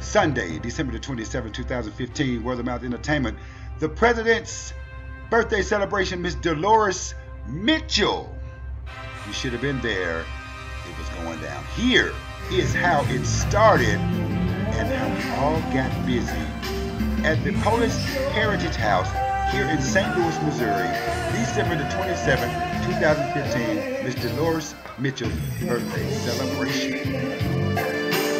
Sunday, December the 27th, 2015, Mouth Entertainment. The president's birthday celebration, Miss Delores Mitchell. You should have been there. It was going down. Here is how it started and how we all got busy at the Polish Heritage House here in St. Louis, Missouri, December the 27th, 2015, Miss Delores Mitchell's birthday celebration.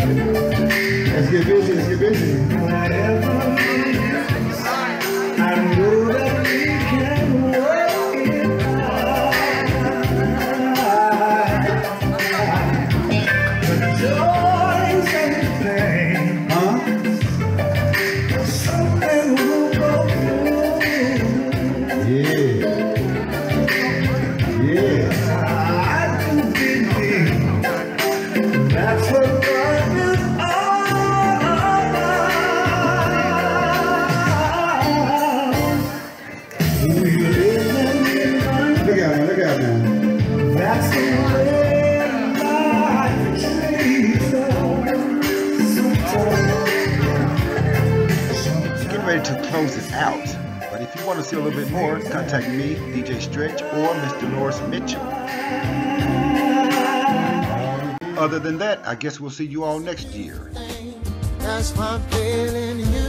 Let's get busy, let's get busy. Now, look out now. That's the way life treats us. Sometimes. Getting ready to close this out. But if you want to see a little bit more, contact me, DJ Stretch, or Mr. Norris Mitchell. Other than that, I guess we'll see you all next year. That's my feeling you